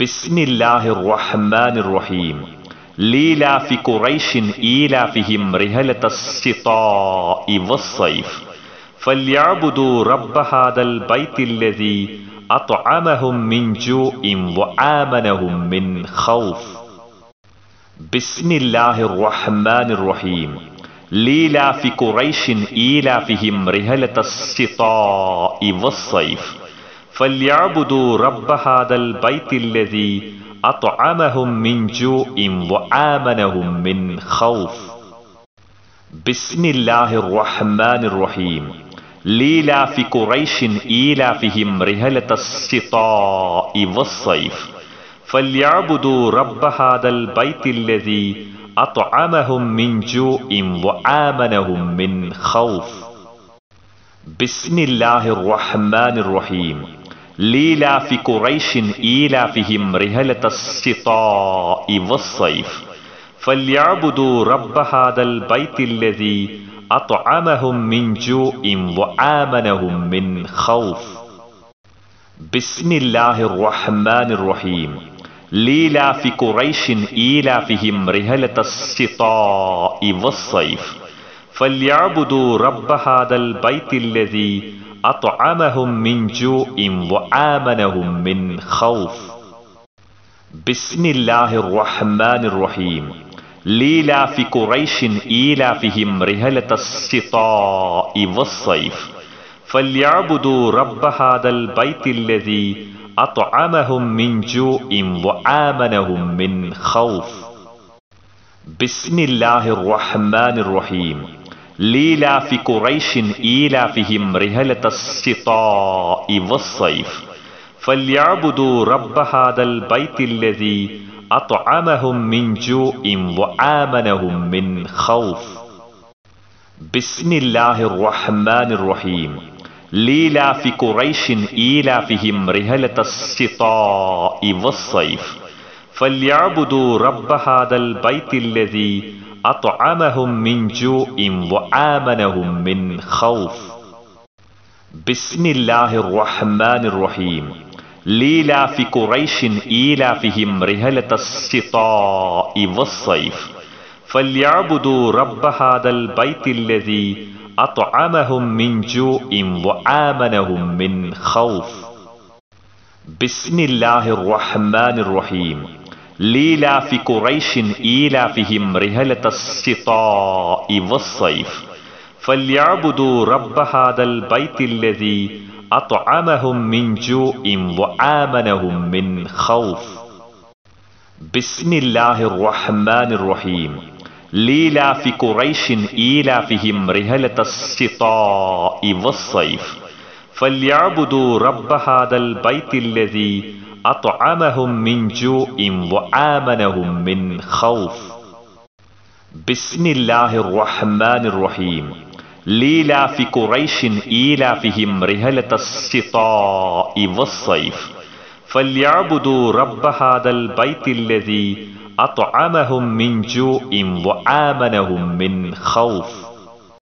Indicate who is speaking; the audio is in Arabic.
Speaker 1: بسم الله الرحمن الرحيم ليلاف قريش إيلافهم رهلة الشتاء والصيف فليعبدوا رب هذا البيت الذي أطعمهم من جوع وآمنهم من خوف بسم الله الرحمن الرحيم ليلاف قريش إيلافهم رهلة الشتاء والصيف فليعبدوا رب هذا البيت الذي أطعمهم من جوع وآمنهم من خوف. بسم الله الرحمن الرحيم. ليلاف قريش إيلافهم رهلة الشتاء والصيف. فليعبدوا رب هذا البيت الذي أطعمهم من جوع وآمنهم من خوف. بسم الله الرحمن الرحيم. ليلاف قريش إيلافهم رهلة الشتاء والصيف. فليعبدوا رب هذا البيت الذي أطعمهم من جوع وآمنهم من خوف. بسم الله الرحمن الرحيم. ليلاف قريش إيلافهم رهلة الشتاء والصيف. فليعبدوا رب هذا البيت الذي أطعمهم من جوع وآمنهم من خوف. بسم الله الرحمن الرحيم. ليلاف قريش إيلافهم رهلة الشتاء والصيف. فليعبدوا رب هذا البيت الذي أطعمهم من جوع وآمنهم من خوف. بسم الله الرحمن الرحيم. ليلاف قريش إيلافهم رهلة الشتاء والصيف. فليعبدوا رب هذا البيت الذي أطعمهم من جوع وآمنهم من خوف. بسم الله الرحمن الرحيم. ليلاف قريش إيلافهم رهلة الشتاء والصيف. فليعبدوا رب هذا البيت الذي أطعمهم من جوع وآمنهم من خوف. بسم الله الرحمن الرحيم. ليلاف قريش إيلافهم رهلة الشتاء والصيف. فليعبدوا رب هذا البيت الذي أطعمهم من جوع وآمنهم من خوف. بسم الله الرحمن الرحيم. ليلاف قريش إيلافهم رهلة الشتاء والصيف. فليعبدوا رب هذا البيت الذي أطعمهم من جوع وآمنهم من خوف. بسم الله الرحمن الرحيم. ليلاف قريش إيلافهم رهلة الشتاء والصيف. فليعبدوا رب هذا البيت الذي أطعمهم من جوع وآمنهم من خوف. بسم الله الرحمن الرحيم. ليلاف قريش إيلافهم رهلة الشتاء والصيف. فليعبدوا رب هذا البيت الذي أطعمهم من جوع وآمنهم من خوف.